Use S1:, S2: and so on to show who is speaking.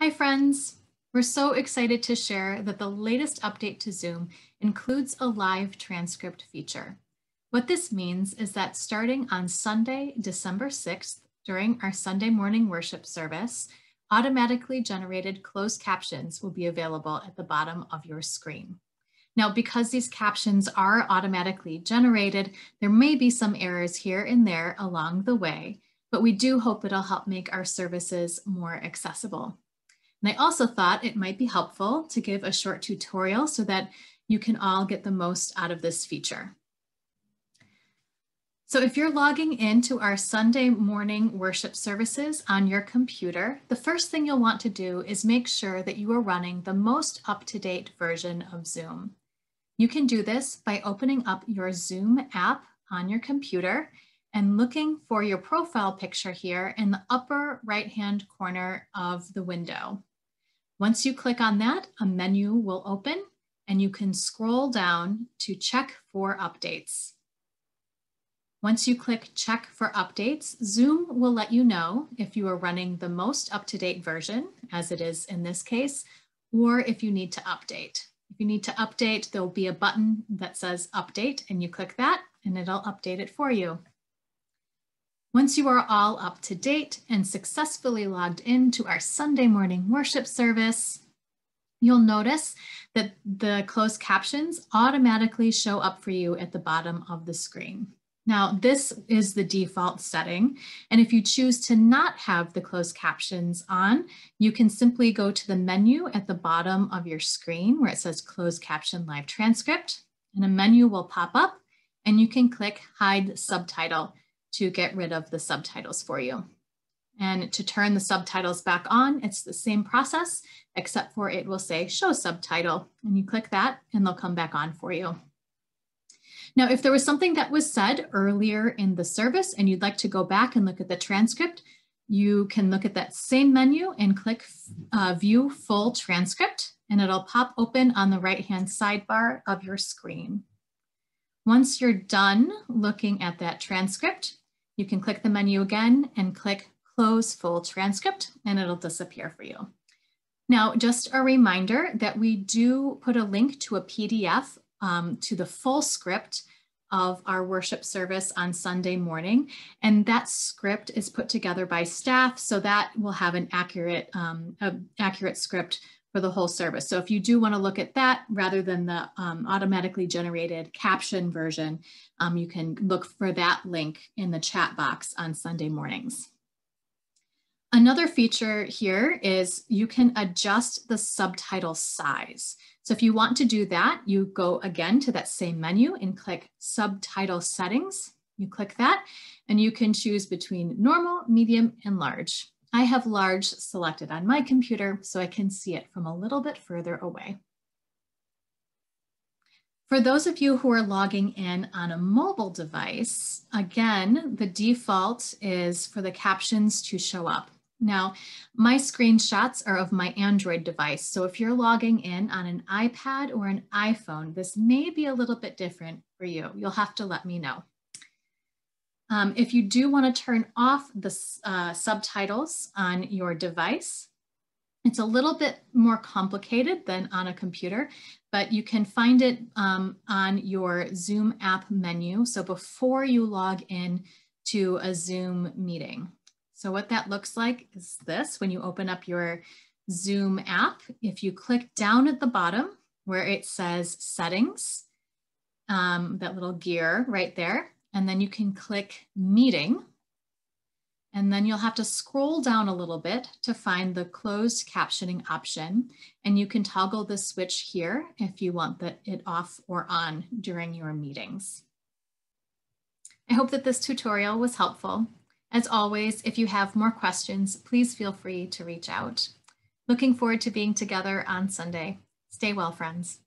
S1: Hi friends! We're so excited to share that the latest update to Zoom includes a live transcript feature. What this means is that starting on Sunday, December 6th, during our Sunday morning worship service, automatically generated closed captions will be available at the bottom of your screen. Now, because these captions are automatically generated, there may be some errors here and there along the way, but we do hope it'll help make our services more accessible. And I also thought it might be helpful to give a short tutorial so that you can all get the most out of this feature. So if you're logging into our Sunday morning worship services on your computer, the first thing you'll want to do is make sure that you are running the most up-to-date version of Zoom. You can do this by opening up your Zoom app on your computer and looking for your profile picture here in the upper right-hand corner of the window. Once you click on that, a menu will open and you can scroll down to check for updates. Once you click check for updates, Zoom will let you know if you are running the most up-to-date version, as it is in this case, or if you need to update. If you need to update, there'll be a button that says update and you click that and it'll update it for you. Once you are all up to date and successfully logged into our Sunday morning worship service, you'll notice that the closed captions automatically show up for you at the bottom of the screen. Now, this is the default setting. And if you choose to not have the closed captions on, you can simply go to the menu at the bottom of your screen where it says closed caption live transcript and a menu will pop up and you can click hide subtitle to get rid of the subtitles for you. And to turn the subtitles back on, it's the same process, except for it will say show subtitle. And you click that and they'll come back on for you. Now, if there was something that was said earlier in the service and you'd like to go back and look at the transcript, you can look at that same menu and click uh, view full transcript and it'll pop open on the right-hand sidebar of your screen. Once you're done looking at that transcript, you can click the menu again and click close full transcript and it'll disappear for you. Now, just a reminder that we do put a link to a PDF um, to the full script of our worship service on Sunday morning. And that script is put together by staff, so that will have an accurate, um, accurate script for the whole service. So if you do want to look at that rather than the um, automatically generated caption version, um, you can look for that link in the chat box on Sunday mornings. Another feature here is you can adjust the subtitle size. So if you want to do that, you go again to that same menu and click subtitle settings. You click that and you can choose between normal, medium, and large. I have large selected on my computer so I can see it from a little bit further away. For those of you who are logging in on a mobile device, again, the default is for the captions to show up. Now, my screenshots are of my Android device, so if you're logging in on an iPad or an iPhone, this may be a little bit different for you. You'll have to let me know. Um, if you do want to turn off the uh, subtitles on your device, it's a little bit more complicated than on a computer, but you can find it um, on your Zoom app menu. So before you log in to a Zoom meeting. So what that looks like is this, when you open up your Zoom app, if you click down at the bottom where it says settings, um, that little gear right there, and then you can click meeting. And then you'll have to scroll down a little bit to find the closed captioning option. And you can toggle the switch here if you want the, it off or on during your meetings. I hope that this tutorial was helpful. As always, if you have more questions, please feel free to reach out. Looking forward to being together on Sunday. Stay well, friends.